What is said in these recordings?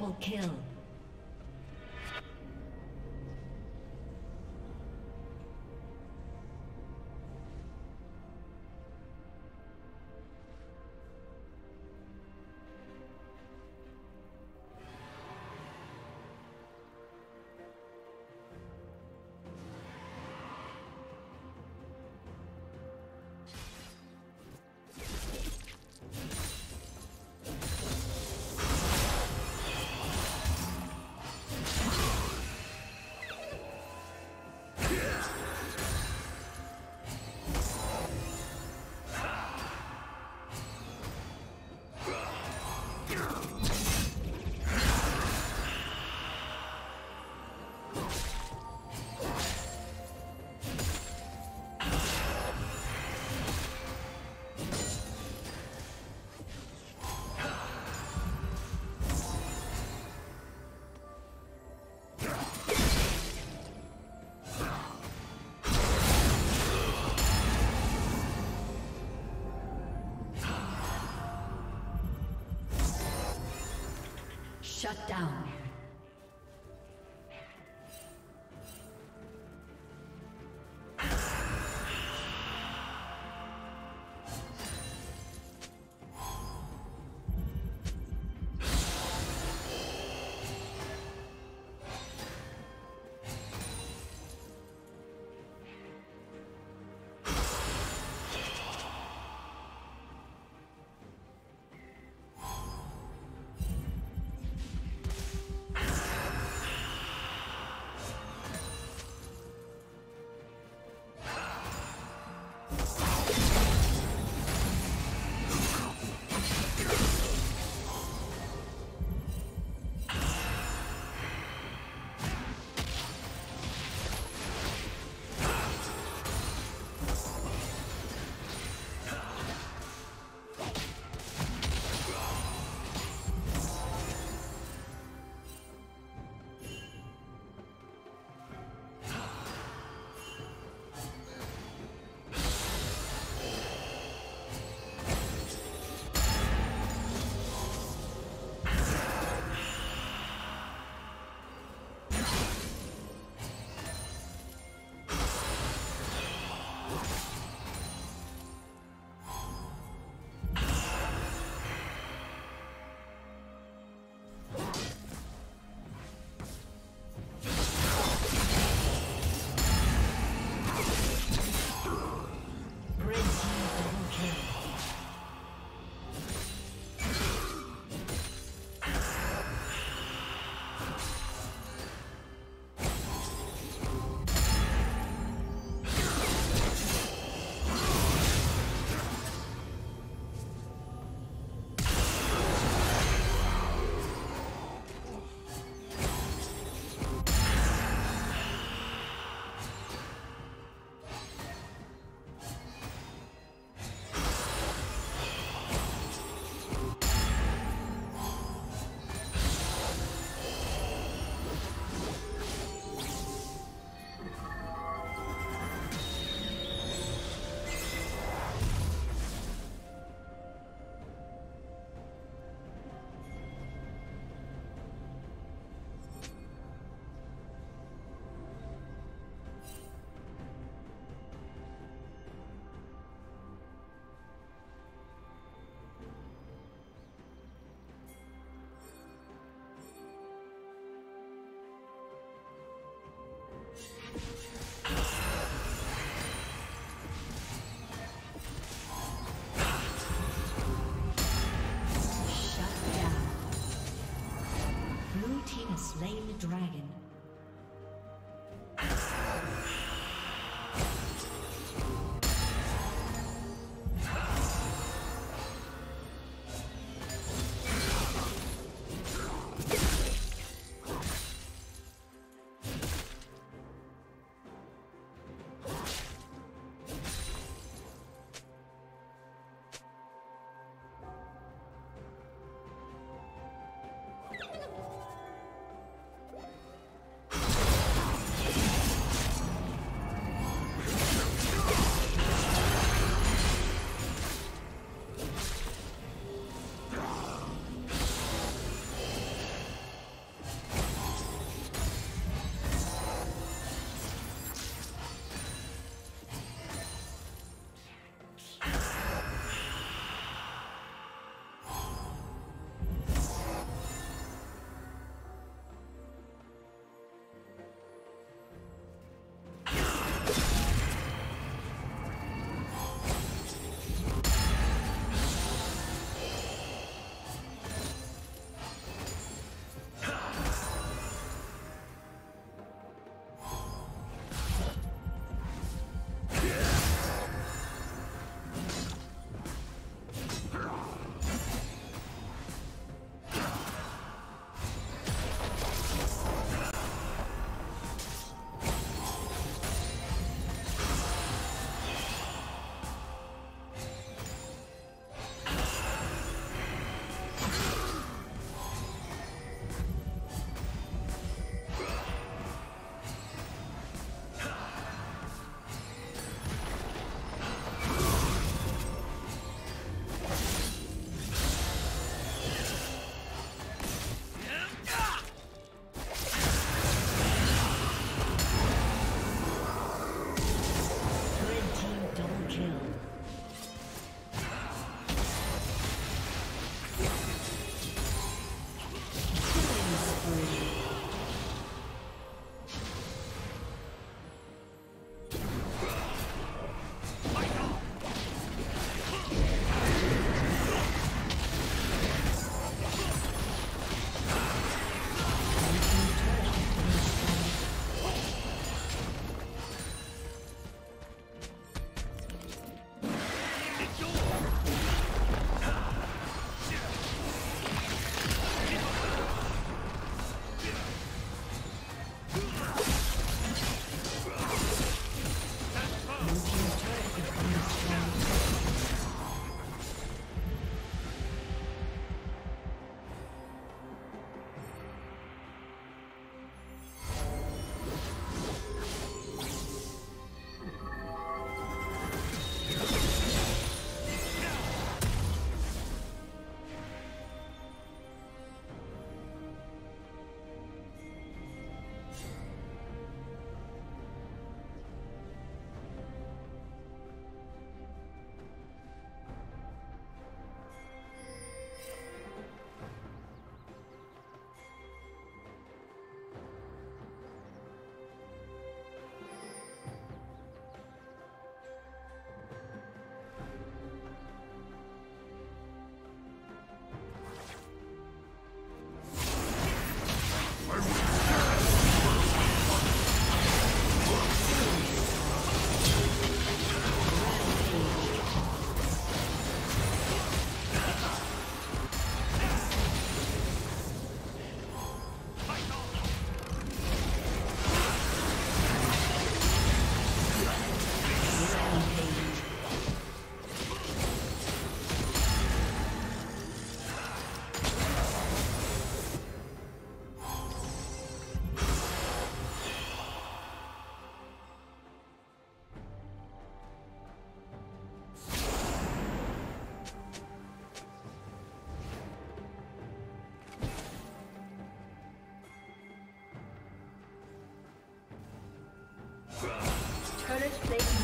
Double kill. Shut down. Will fall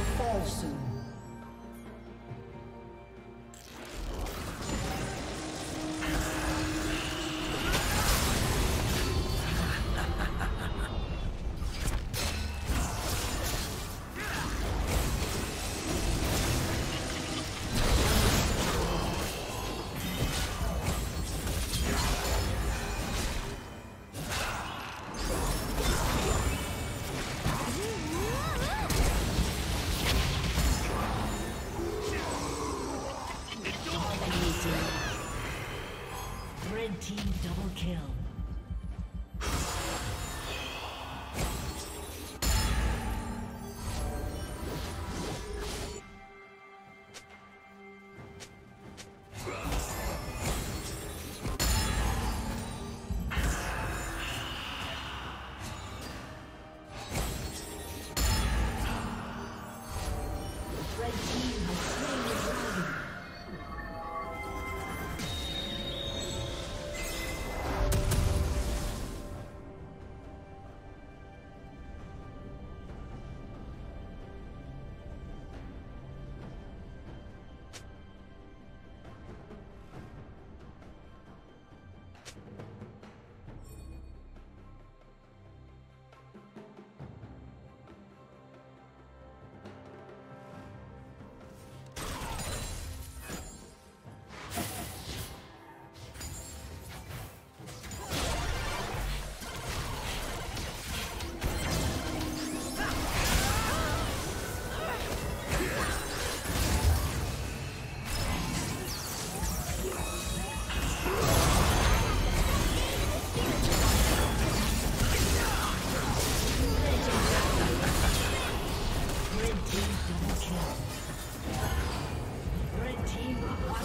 kill.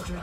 Team's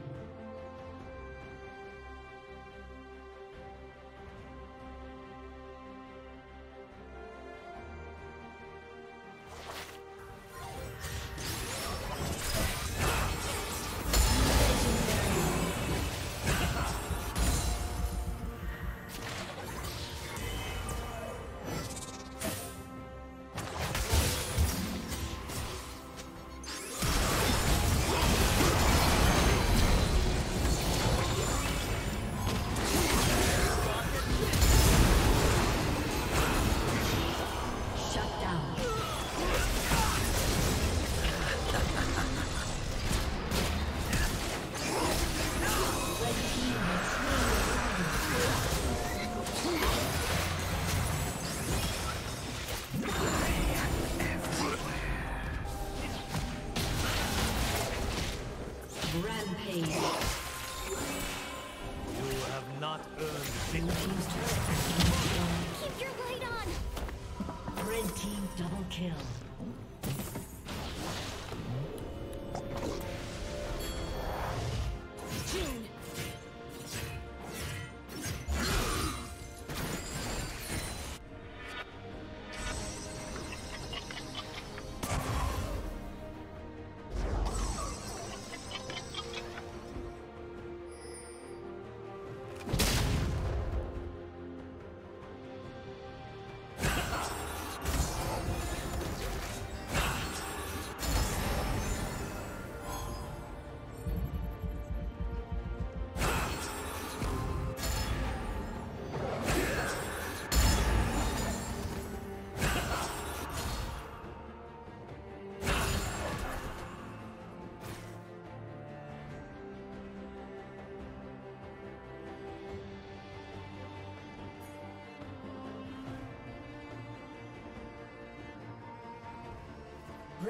Kill.